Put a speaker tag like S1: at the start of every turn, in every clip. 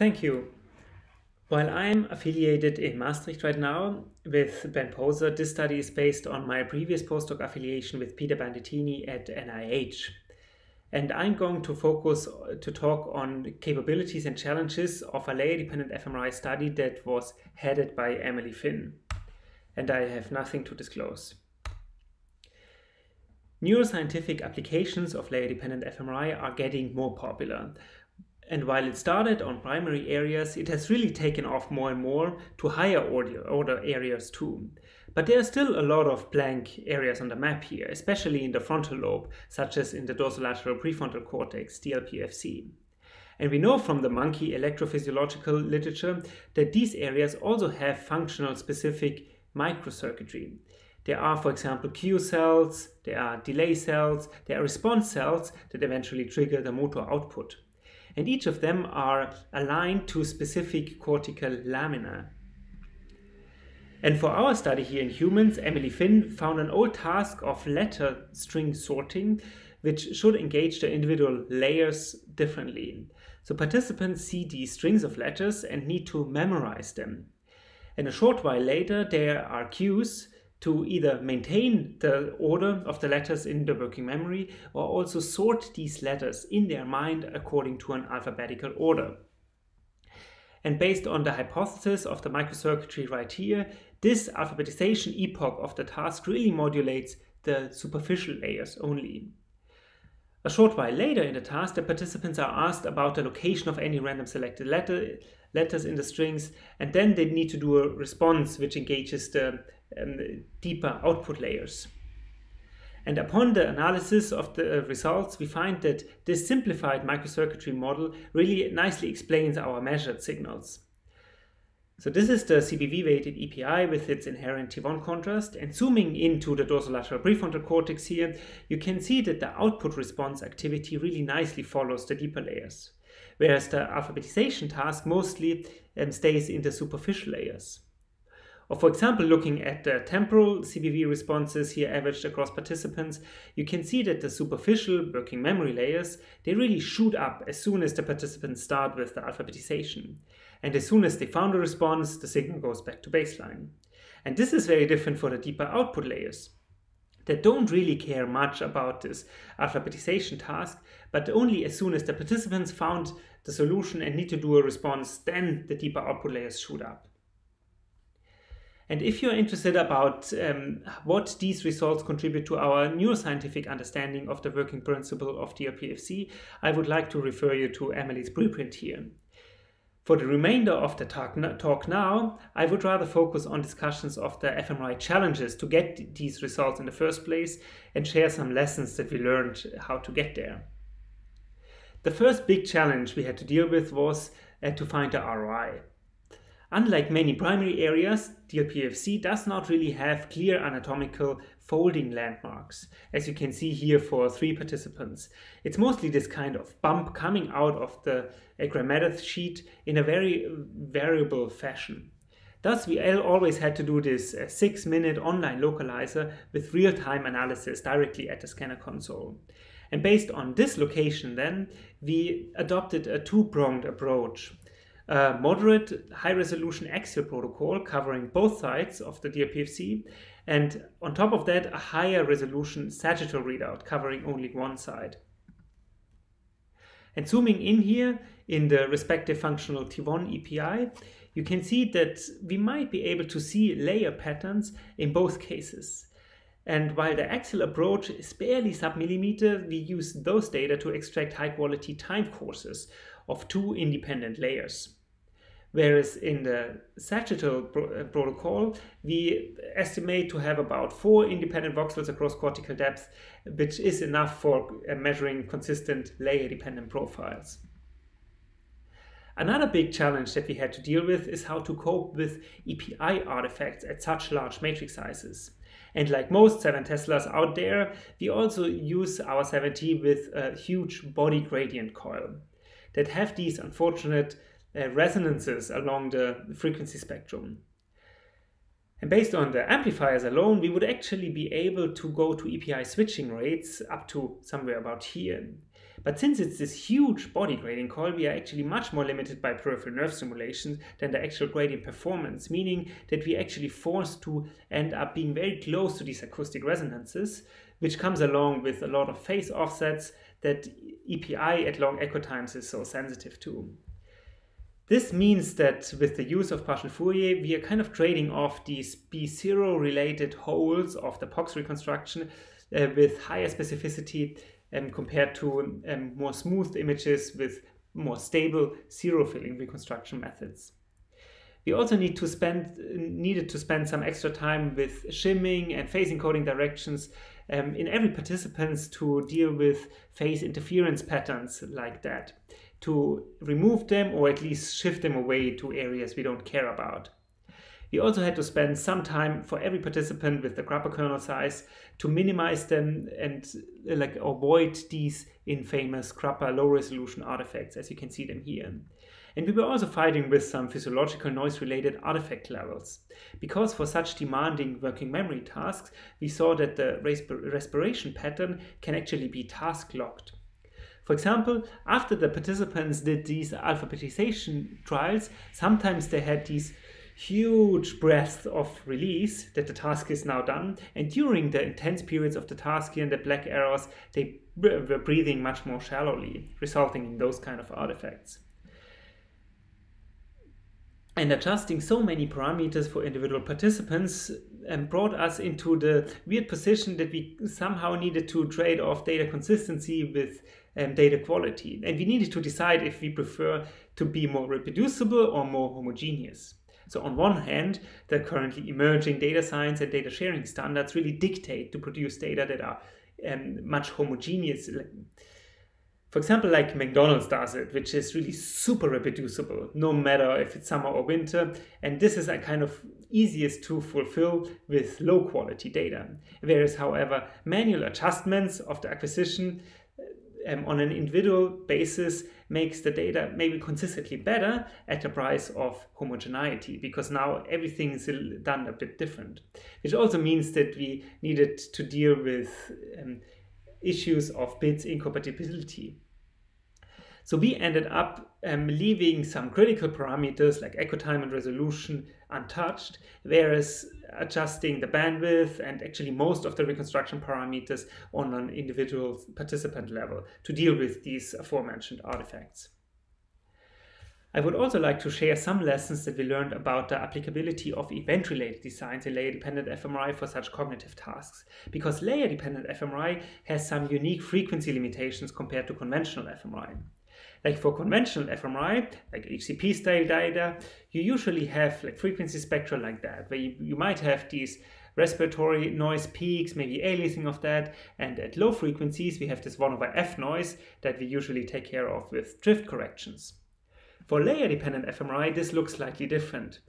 S1: Thank you. While I'm affiliated in Maastricht right now with Ben Poser, this study is based on my previous postdoc affiliation with Peter Bandettini at NIH. And I'm going to focus to talk on capabilities and challenges of a layer-dependent fMRI study that was headed by Emily Finn. And I have nothing to disclose. Neuroscientific applications of layer-dependent fMRI are getting more popular. And while it started on primary areas, it has really taken off more and more to higher order, areas too. But there are still a lot of blank areas on the map here, especially in the frontal lobe, such as in the dorsolateral prefrontal cortex, DLPFC. And we know from the monkey electrophysiological literature that these areas also have functional specific microcircuitry. There are, for example, cue cells, there are delay cells, there are response cells that eventually trigger the motor output and each of them are aligned to specific cortical lamina. And for our study here in humans, Emily Finn found an old task of letter string sorting, which should engage the individual layers differently. So participants see these strings of letters and need to memorize them. And a short while later, there are cues to either maintain the order of the letters in the working memory or also sort these letters in their mind according to an alphabetical order. And based on the hypothesis of the microcircuitry right here, this alphabetization epoch of the task really modulates the superficial layers only. A short while later in the task, the participants are asked about the location of any random selected letter, letters in the strings, and then they need to do a response which engages the um, deeper output layers. And upon the analysis of the results, we find that this simplified microcircuitry model really nicely explains our measured signals. So this is the CBV weighted EPI with its inherent T1 contrast. And zooming into the dorsolateral prefrontal cortex here, you can see that the output response activity really nicely follows the deeper layers, whereas the alphabetization task mostly um, stays in the superficial layers. Or for example, looking at the temporal CBV responses here averaged across participants, you can see that the superficial working memory layers, they really shoot up as soon as the participants start with the alphabetization. And as soon as they found a response, the signal goes back to baseline. And this is very different for the deeper output layers that don't really care much about this alphabetization task, but only as soon as the participants found the solution and need to do a response, then the deeper output layers shoot up. And if you're interested about um, what these results contribute to our neuroscientific understanding of the working principle of DLPFC, I would like to refer you to Emily's preprint here. For the remainder of the talk now, I would rather focus on discussions of the fMRI challenges to get these results in the first place and share some lessons that we learned how to get there. The first big challenge we had to deal with was uh, to find the ROI. Unlike many primary areas, DLPFC does not really have clear anatomical folding landmarks, as you can see here for three participants. It's mostly this kind of bump coming out of the grammatic sheet in a very variable fashion. Thus, we always had to do this uh, six minute online localizer with real time analysis directly at the scanner console. And based on this location, then, we adopted a two pronged approach a moderate high resolution axial protocol covering both sides of the DLPFC, and on top of that, a higher resolution sagittal readout covering only one side. And zooming in here in the respective functional T1 EPI, you can see that we might be able to see layer patterns in both cases. And while the axial approach is barely sub-millimeter, we use those data to extract high-quality time courses of two independent layers. Whereas in the sagittal pro uh, protocol, we estimate to have about four independent voxels across cortical depth, which is enough for uh, measuring consistent layer-dependent profiles. Another big challenge that we had to deal with is how to cope with EPI artifacts at such large matrix sizes. And like most 7 Teslas out there, we also use our 7T with a huge body gradient coil that have these unfortunate uh, resonances along the frequency spectrum. And based on the amplifiers alone, we would actually be able to go to EPI switching rates up to somewhere about here. But since it's this huge body gradient coil, we are actually much more limited by peripheral nerve stimulation than the actual gradient performance, meaning that we actually forced to end up being very close to these acoustic resonances, which comes along with a lot of phase offsets that EPI at long echo times is so sensitive to. This means that with the use of partial Fourier, we are kind of trading off these B0 related holes of the POCS reconstruction uh, with higher specificity um, compared to um, more smooth images with more stable zero filling reconstruction methods. We also need to spend needed to spend some extra time with shimming and phase encoding directions um, in every participants to deal with phase interference patterns like that, to remove them or at least shift them away to areas we don't care about. We also had to spend some time for every participant with the grappa kernel size to minimize them and uh, like avoid these infamous grappa low resolution artifacts as you can see them here. And we were also fighting with some physiological noise related artifact levels. Because for such demanding working memory tasks, we saw that the respiration pattern can actually be task locked. For example, after the participants did these alphabetization trials, sometimes they had these huge breaths of release that the task is now done. And during the intense periods of the task here in the black arrows, they were breathing much more shallowly, resulting in those kind of artifacts. And adjusting so many parameters for individual participants um, brought us into the weird position that we somehow needed to trade off data consistency with um, data quality. And we needed to decide if we prefer to be more reproducible or more homogeneous. So on one hand, the currently emerging data science and data sharing standards really dictate to produce data that are um, much homogeneous. For example, like McDonald's does it, which is really super reproducible, no matter if it's summer or winter. And this is a kind of easiest to fulfill with low quality data. Whereas, however, manual adjustments of the acquisition um, on an individual basis makes the data maybe consistently better at the price of homogeneity because now everything is done a bit different. Which also means that we needed to deal with um, issues of BIDS incompatibility. So we ended up um, leaving some critical parameters like echo time and resolution untouched, whereas adjusting the bandwidth and actually most of the reconstruction parameters on an individual participant level to deal with these aforementioned artifacts. I would also like to share some lessons that we learned about the applicability of event-related designs in layer-dependent fMRI for such cognitive tasks, because layer-dependent fMRI has some unique frequency limitations compared to conventional fMRI. Like for conventional fMRI, like HCP style data, you usually have like frequency spectra like that, where you, you might have these respiratory noise peaks, maybe aliasing of that. And at low frequencies, we have this 1 over f noise that we usually take care of with drift corrections. For layer dependent fMRI, this looks slightly different.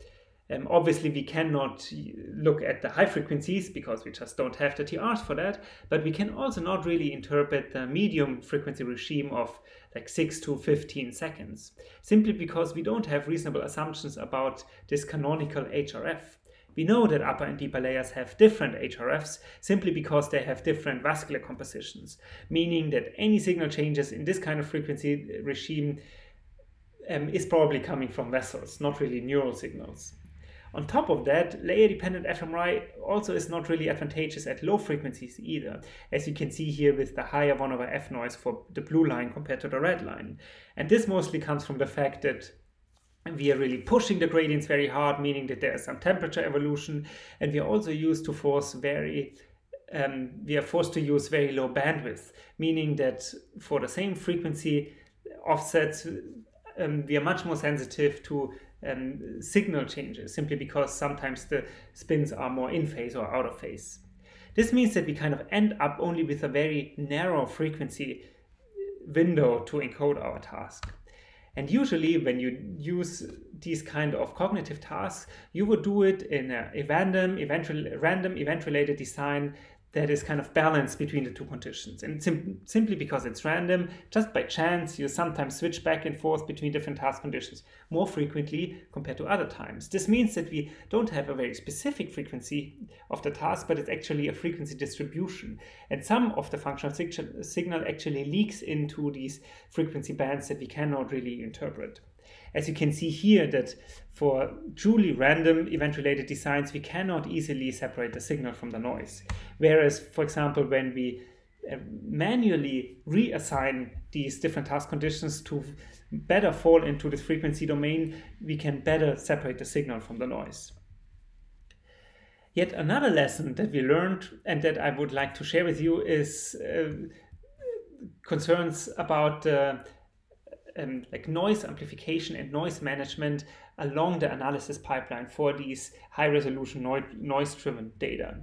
S1: Um, obviously, we cannot look at the high frequencies because we just don't have the TRs for that, but we can also not really interpret the medium frequency regime of like 6 to 15 seconds, simply because we don't have reasonable assumptions about this canonical HRF. We know that upper and deeper layers have different HRFs simply because they have different vascular compositions, meaning that any signal changes in this kind of frequency regime um, is probably coming from vessels, not really neural signals. On top of that, layer-dependent fMRI also is not really advantageous at low frequencies either, as you can see here with the higher 1 over f noise for the blue line compared to the red line. And this mostly comes from the fact that we are really pushing the gradients very hard, meaning that there is some temperature evolution, and we are also used to force very um, we are forced to use very low bandwidth, meaning that for the same frequency offsets, um, we are much more sensitive to um, signal changes simply because sometimes the spins are more in phase or out of phase. This means that we kind of end up only with a very narrow frequency window to encode our task. And usually when you use these kind of cognitive tasks, you would do it in a, random, event, random event-related design that is kind of balanced between the two conditions. And sim simply because it's random, just by chance, you sometimes switch back and forth between different task conditions more frequently compared to other times. This means that we don't have a very specific frequency of the task, but it's actually a frequency distribution. And some of the functional signal actually leaks into these frequency bands that we cannot really interpret as you can see here that for truly random event-related designs, we cannot easily separate the signal from the noise. Whereas, for example, when we uh, manually reassign these different task conditions to better fall into the frequency domain, we can better separate the signal from the noise. Yet another lesson that we learned and that I would like to share with you is uh, concerns about uh, um, like noise amplification and noise management along the analysis pipeline for these high resolution noise driven data.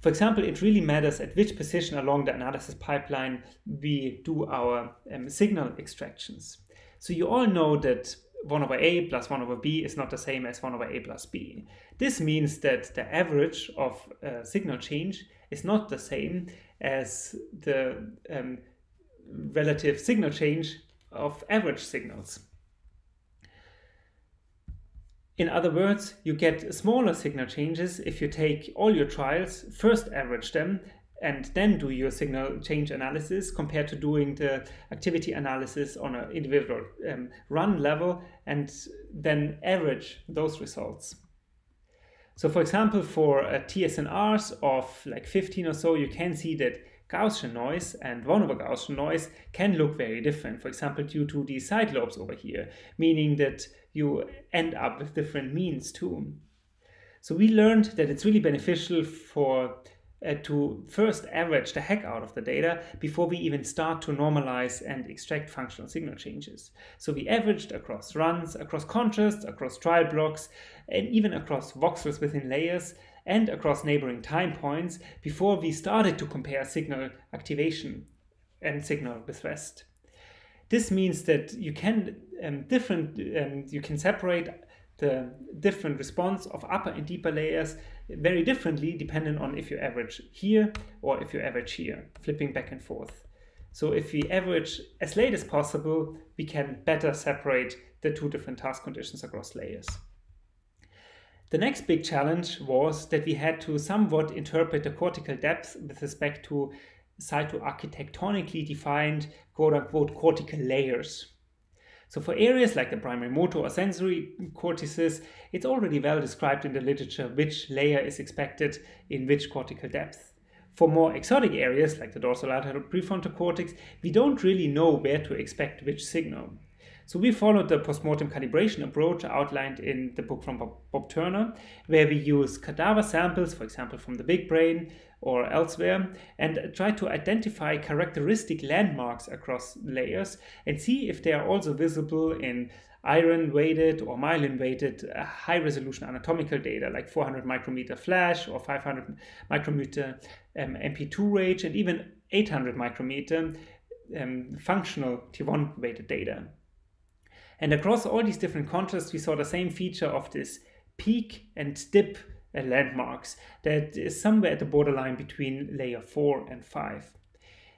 S1: For example, it really matters at which position along the analysis pipeline we do our um, signal extractions. So you all know that 1 over a plus 1 over b is not the same as 1 over a plus b. This means that the average of uh, signal change is not the same as the um, relative signal change of average signals. In other words, you get smaller signal changes if you take all your trials, first average them, and then do your signal change analysis compared to doing the activity analysis on an individual um, run level and then average those results. So for example, for uh, TSNRs of like 15 or so, you can see that Gaussian noise and 1 over Gaussian noise can look very different, for example, due to the side lobes over here, meaning that you end up with different means too. So we learned that it's really beneficial for uh, to first average the heck out of the data before we even start to normalize and extract functional signal changes. So we averaged across runs, across contrasts, across trial blocks, and even across voxels within layers and across neighboring time points before we started to compare signal activation and signal with rest. This means that you can um, different um, you can separate the different response of upper and deeper layers very differently depending on if you average here or if you average here, flipping back and forth. So if we average as late as possible, we can better separate the two different task conditions across layers. The next big challenge was that we had to somewhat interpret the cortical depth with respect to cytoarchitectonically defined quote unquote cortical layers. So for areas like the primary motor or sensory cortices, it's already well described in the literature which layer is expected in which cortical depth. For more exotic areas like the dorsolateral prefrontal cortex, we don't really know where to expect which signal. So we followed the postmortem calibration approach outlined in the book from Bob, Turner, where we use cadaver samples, for example, from the BigBrain or elsewhere, and try to identify characteristic landmarks across layers and see if they are also visible in iron weighted or myelin weighted uh, high resolution anatomical data like 400 micrometer flash or 500 micrometer um, MP2RAGE and even 800 micrometer um, functional T1 weighted data. And across all these different contrasts, we saw the same feature of this peak and dip uh, landmarks that is somewhere at the borderline between layer 4 and 5.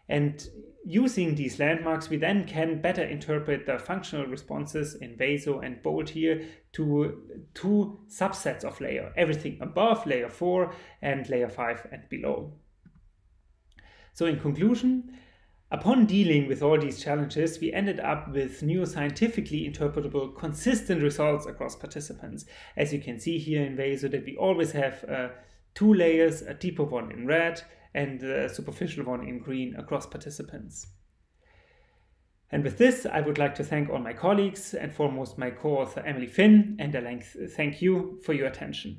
S1: And using these landmarks, we then can better interpret the functional responses in VASO and BOLD here to two subsets of layer, everything above layer 4 and layer 5 and below. So in conclusion, Upon dealing with all these challenges, we ended up with new scientifically interpretable, consistent results across participants. As you can see here in VASO, that we always have uh, two layers, a deeper one in red and a superficial one in green across participants. And with this, I would like to thank all my colleagues and foremost my co-author Emily Finn, and I thank you for your attention.